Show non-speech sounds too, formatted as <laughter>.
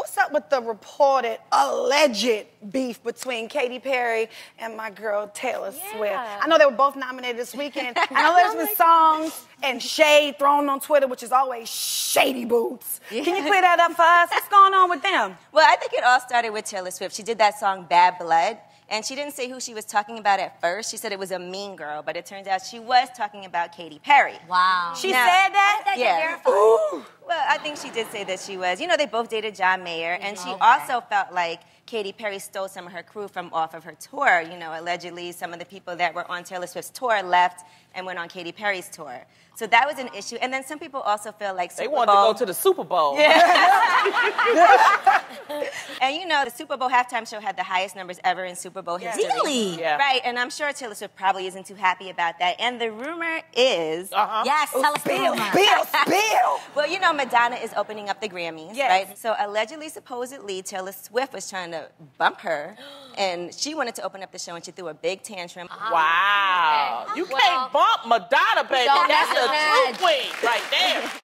what's up with the reported, alleged beef between Katy Perry and my girl Taylor Yeah. Swift? I know they were both nominated this weekend. <laughs> I know there's been songs and shade thrown on Twitter, which is always shady boots. Can you clear that up for us? What's going on with them? <laughs> Well, I think it all started with Taylor Swift. She did that song Bad Blood. And she didn't say who she was talking about at first. She said it was a mean girl, but it turns out she was talking about Katy Perry. Wow. She Now- said that? That get Yeah. Verified. Ooh. Well, I think she did say that she was. You know, they both dated John Mayer, and she Okay. also felt like Katy Perry stole some of her crew from off of her tour. You know, allegedly some of the people that were on Taylor Swift's tour left and went on Katy Perry's tour. So that was an issue. And then some people also feel like They Super wanted to go to the Super Bowl. And you <laughs> <laughs> know, the Super Bowl halftime show had the highest numbers ever in Super Bowl history. Really? Yeah. Right, and I'm sure Taylor Swift probably isn't too happy about that. And the rumor is, Uh-huh. Yes, tell us the Bill, rumor. Bill, <laughs> Bill. well, you know, Madonna is opening up the Grammys, Yes. right? So allegedly, supposedly, Taylor Swift was trying to bump her, <gasps> and she wanted to open up the show, and she threw a big tantrum. Wow. You Well, can't bump Madonna, baby. That's mess a with true queen right there. <laughs>